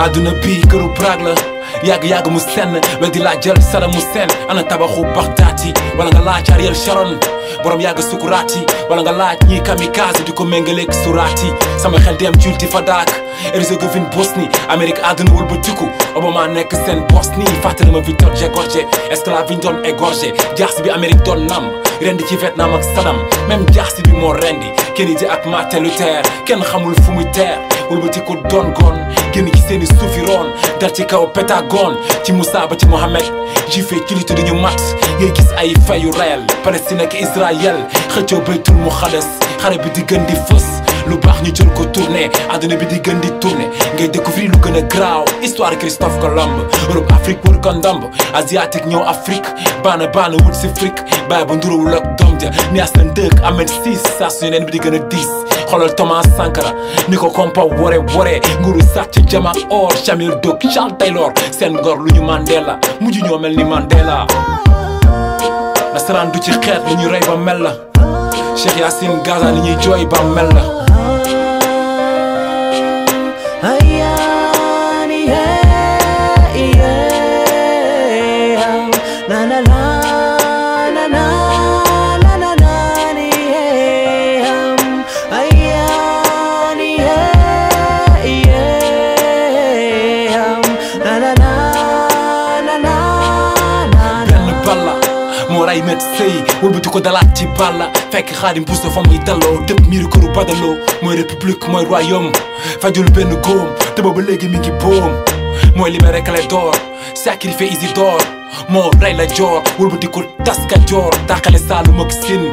àdduna bi këru Prague la yàgg-yàgg mu sen wel di laa jël sala mu senn ana tabaxu Bagdaad yi wala nga laaj Ariel Sharon borom yàgg sukuraat yi wala nga laaj ñi kamikaze di ko méngaleeg suraat yi sama xel dem julti fa daak Herzégovine Bosnie Amérique àdduna wul ba jukku Obama nekk seen Bosnie fàttali ma Victor Djegorje esclave yi ñu doon égorgé jaas bi Amérique doon nam rendi ci Vietnam ak Saddam même jaxsi bi mo rendi Kennedy ak Martin Luther ken xamul fu muy teer wëlbati ko don gon génn ci seni suufi roon ci kaw Pentagone ci Moussa ba ci Mohamed fe ci jullit diñu mat ye gis ay fayu rayal Palestine ak Israël xëccoo baytul mu xales xare bi di gën di lu baax ñu jël ko tourné àdduna bi di gën di tourné ngay découvrir lu gën a graaw histoire Christophe Colomb Europe Afrique wër ko ndomb asiatique ñëw Afrique baana baana wut si fric bàyyi ba ndurawul ak doom ja ni astan dëkk amen siis saa suñu neen bi di gën a diis xoolal Thomas Sankara ni ko kompa wore wore nguru sàcc jama or Jamil Dog Charles Taylor seen ngor lu ñu Mandela mujj ñoo mel ni Mandela nasaraan du ci xeet lu ñu rey ba mel la Cheikh Yacine Gaza moo ray met sëy wëlbati ko dalaat ci balla fekk xaadim buus dafa muy dalloo dëpp miiru këru badaloo mooy république mooy royaume fajul benn góom te booba léegi mi ngi boom mooy libéré Clédor sacrifié Isidore moo rey la joor wëlbati ko tas ka joor tàqale saalum ak siin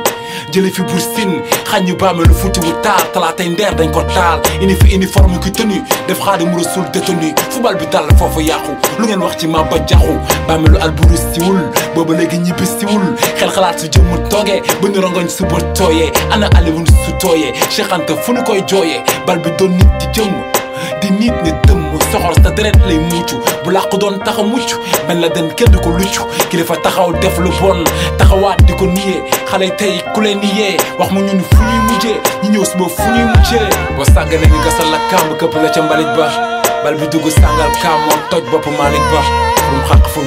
jële fi bur siin xañ yu bàmmeelu fuuti wu taal talaatay ndeer dañ ko taal indi fi uniforme ki tenu def Xaadimu Rasuul détenu fubal bi dal foofu yàqu lu ngeen wax ci Maba Jaxu bàmmeelu alburu siwul booba léegi ñibbi siwul xel xalaat su jëmm toogee ba ñu rongoñ suba tooyee ana Alioune su tooyee Cheikh Anta fu nu koy jooyee bal bi doon nit di jëmm di nit ne tëmm soxor sa deret lay mucc bu làqu doon taxa mucc mel la den kenn ko lucc kilifa taxaw def lu bon taxawaat di ko niyee Tay tey ku leen wax mu ñu ni fu ñuy mujjé ñi ñew suba fu ñuy la kam la mbalit ba bal